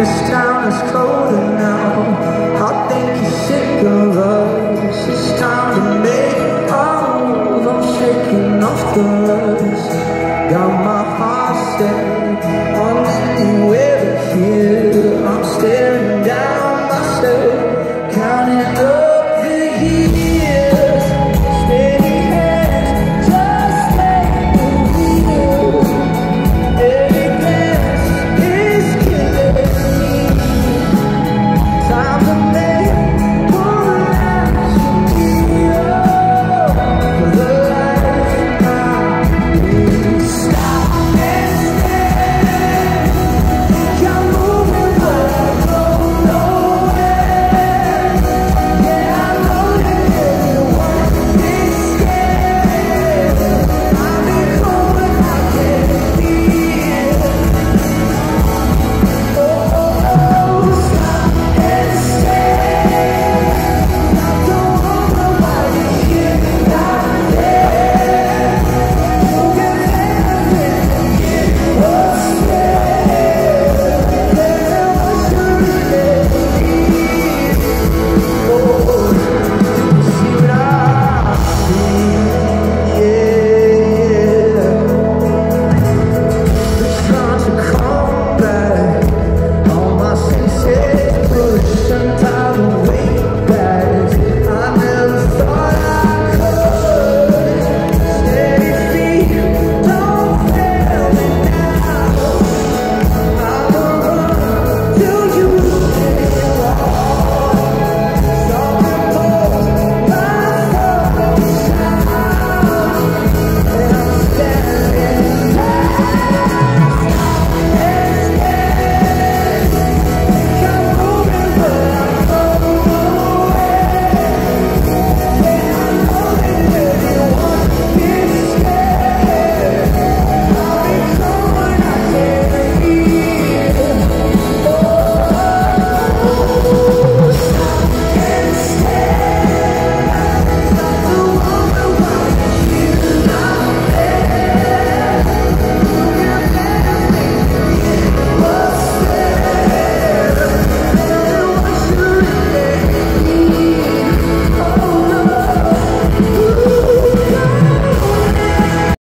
This town is closed. times